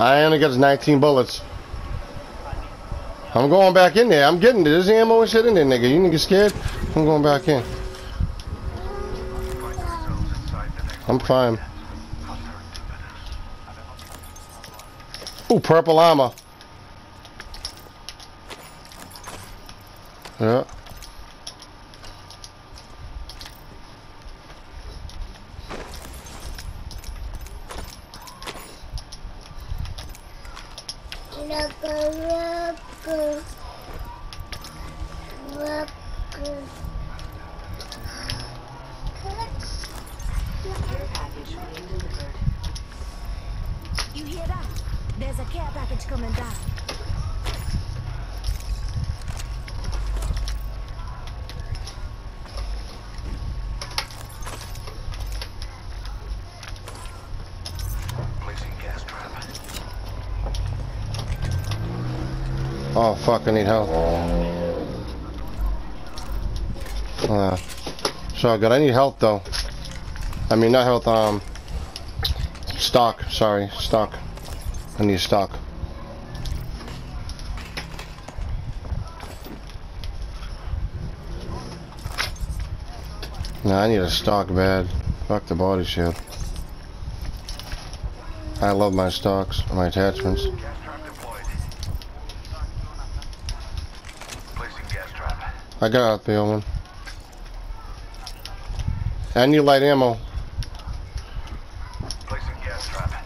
I only got 19 bullets. I'm going back in there. I'm getting there's ammo and shit in there, nigga. You niggas scared? I'm going back in. I'm fine. Ooh, purple armor. Yeah. You hear that? There's a care package coming down. Placing gas trap. Oh fuck, I need help. Uh, so good. I need help though. I mean, not health. Um, stock. Sorry, stock. I need stock. Nah, I need a stock bad. Fuck the body shield. I love my stocks, my attachments. I got out the old one. I need light ammo. Placing gas trap.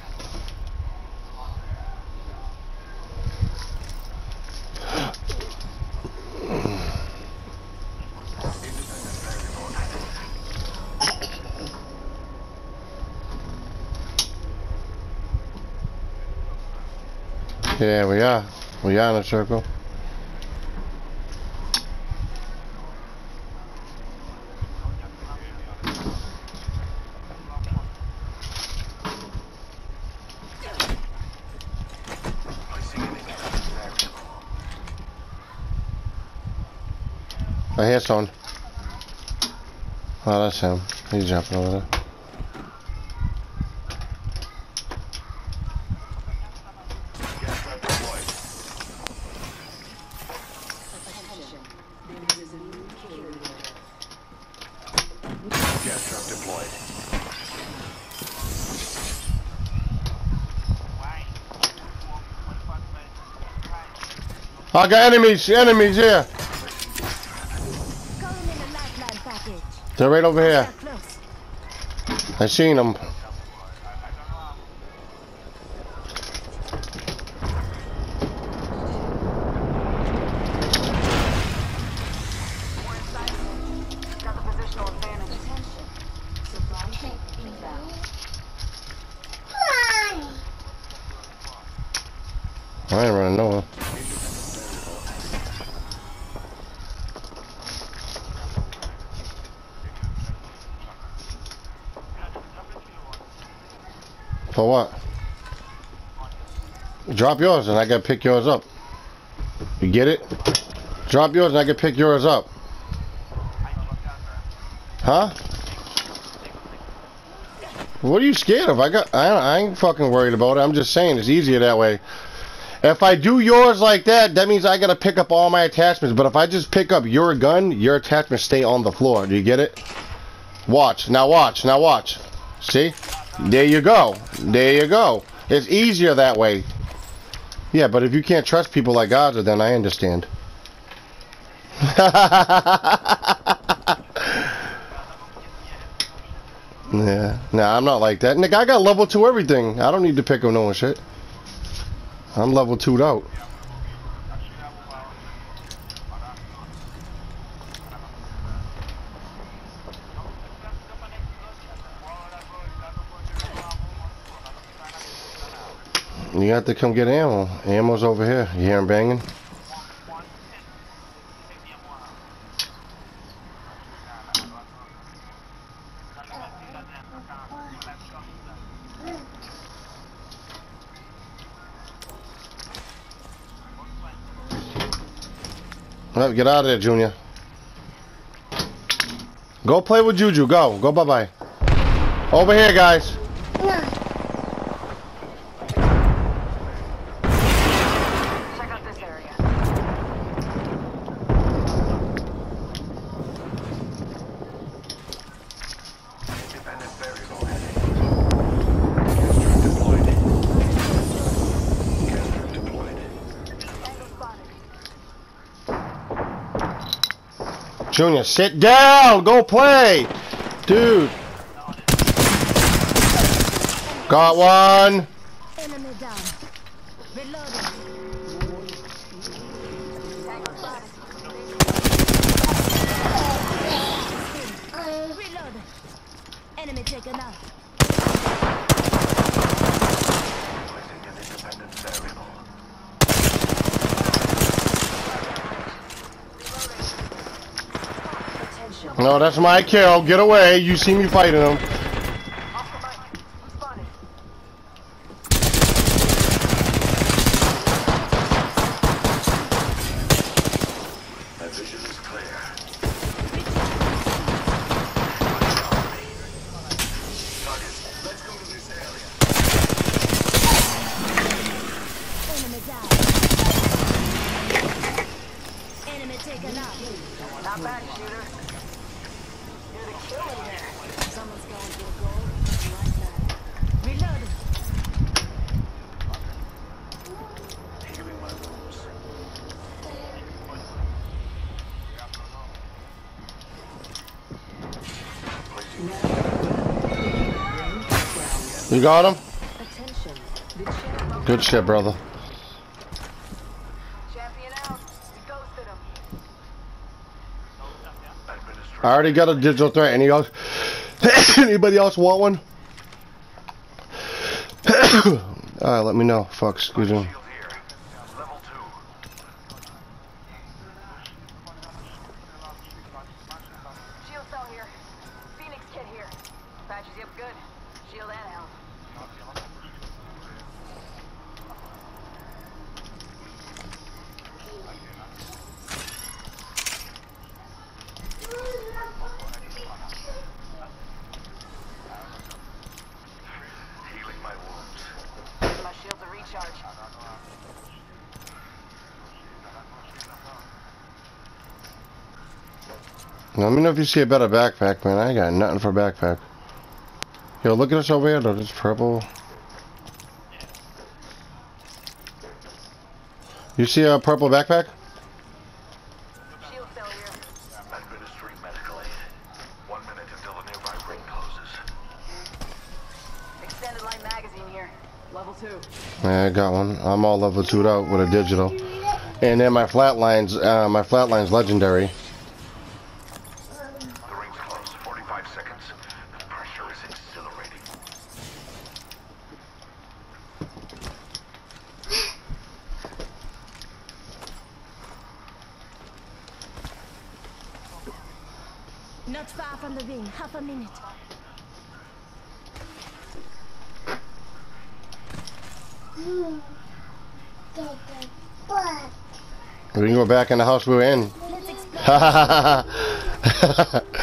Yeah, we are in a circle. I hear someone. Oh, that's him. He's jumping over there. I got enemies. Enemies here. Calling in a lifeline package. They're right over here. I seen them. For what? Drop yours and I gotta pick yours up. You get it? Drop yours and I can pick yours up. Huh? What are you scared of? I got. I, I ain't fucking worried about it. I'm just saying it's easier that way. If I do yours like that, that means I gotta pick up all my attachments. But if I just pick up your gun, your attachments stay on the floor. Do you get it? Watch. Now watch. Now watch. See? There you go. There you go. It's easier that way. Yeah, but if you can't trust people like Gaza, then I understand. yeah. Nah, I'm not like that. Nick, I got level 2 everything. I don't need to pick up no shit. I'm level 2'd out. You have to come get ammo. Ammo's over here. You hear him banging? Well, get out of there, Junior. Go play with Juju. Go. Go bye-bye. Over here, guys. Junior, sit down. Go play. Dude. Got one. Enemy No, that's my kill. Get away. You see me fighting him. Off the mic. Spotted. My vision is clear. Target, let's go to this area. Enemy down. Enemy taken out. Not bad, shooter. You're the kill in there. Someone's going for a goal. Like that. Reload. Healing my wounds. Placing You got him? Good shit, brother. champion out. We ghosted him. administration. I already got a digital threat. Any else? Anybody else want one? Alright, let me know. Fuck, excuse me. Shield here. Level two. Shield cell here. Phoenix kit here. Patches you up good. Shield and health. Healing my wounds. My shield's. Let me know if you see a better backpack, man. I got nothing for backpack. Yo, look at this over here, though. This purple. You see a purple backpack? Shield cell here. Administering medical aid. One minute until the nearby ring closes. Extended light magazine here. Level two. Yeah, I got one. I'm all level 2'd out with a digital. And then my flatlines, uh, my flatline's legendary. The ring's close. 45 seconds. The pressure is exhilarating. Not far from the ring. Half a minute. We can go back in the house we were in.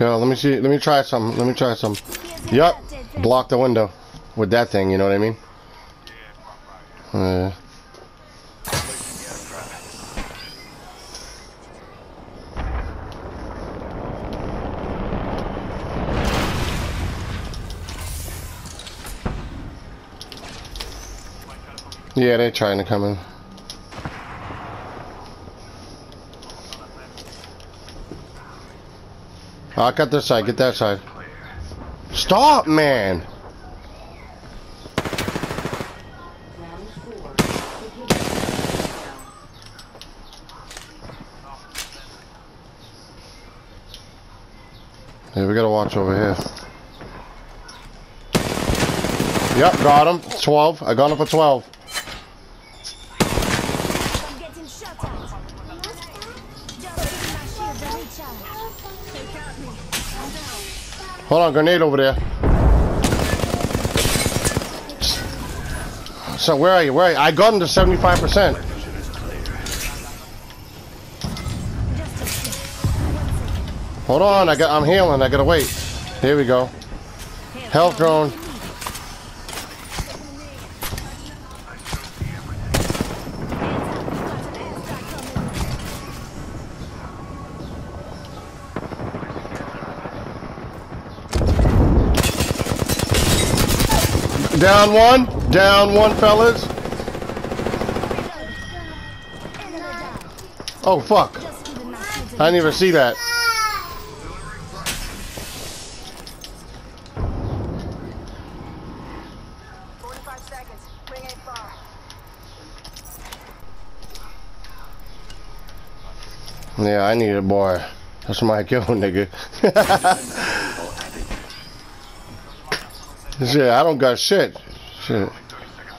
Yo, let me see. Let me try some. Let me try some. Yup. Block the window with that thing. You know what I mean? Uh, yeah, they're trying to come in. Oh, I'll cut this side. Get that side. Stop, man. Yeah, we gotta watch over here. Yep, got him. 12. I got him for 12. I'm getting shot at. Just giving my shields a recharge. They got me. I'm down. Hold on, grenade over there. So where are you? Where are you? I got him to 75%. Vision is clear. Just a sec. Hold on, I got I'm healing. I gotta wait. Here we go. Health drone. Down one. Down one, fellas. Oh fuck. I giving my shields a I didn't even see that. Forty-five seconds. Ring ain't far. Yeah, I need a boy. That's my kill, nigga. shit, I don't got shit. Shit. 30 seconds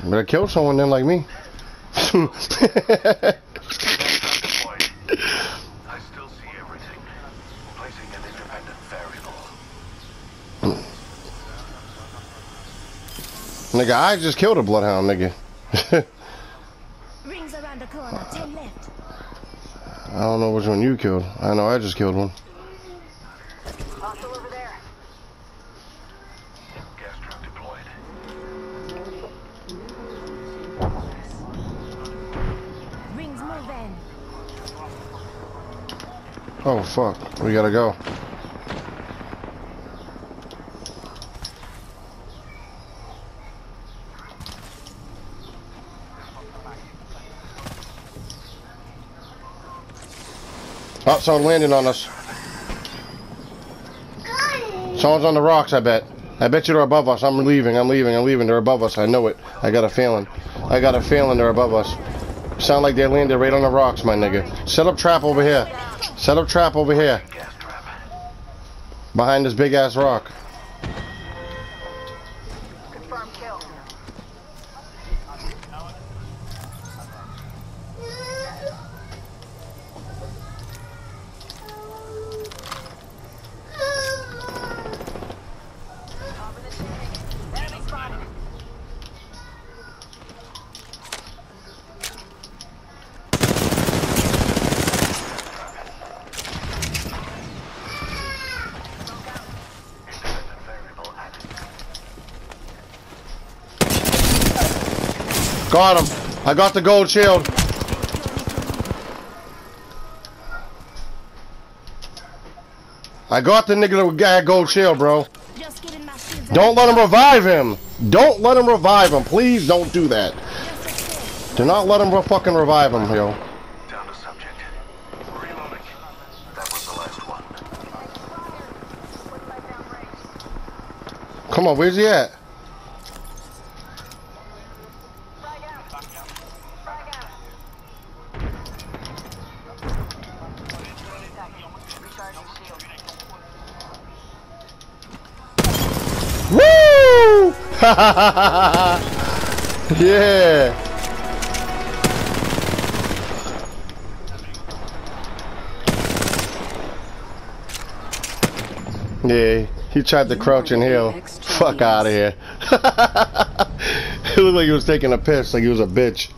remain. Better kill someone then like me. deployed. I still see everything. Placing an independent variable. nigga, I just killed a bloodhound, nigga. Rings around the corner. Ten left. I don't know which one you killed. I know I just killed one. Oh fuck, we gotta go. Oh, someone landing on us. Someone's on the rocks, I bet. I bet you they're above us. I'm leaving, I'm leaving, I'm leaving. They're above us. I know it. I got a feeling. I got a feeling they're above us. Sound like they landed right on the rocks, my nigga. Set up trap over here. Set up trap over here. Behind this big ass rock. Got him. I got the gold shield. I got the nigga that got gold shield, bro. Just giving my shields a Don't let him revive him. Don't let him revive him. Please don't do that. Do not let him re- fucking revive him, yo. Down to subject. Reloading. That was the last one. Forty-five down range. Come on, where's he at? yeah. Yeah, he tried to crouch and heal. Fuck out of here. it looked like he was taking a piss, like he was a bitch.